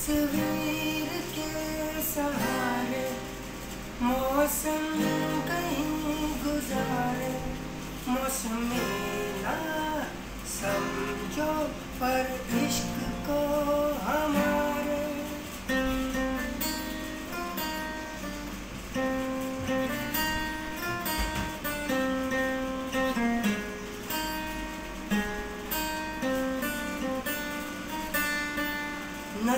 तस्वीर के सहारे मौसम कहीं गुजारे। मौसम समझो पर इश्क को हम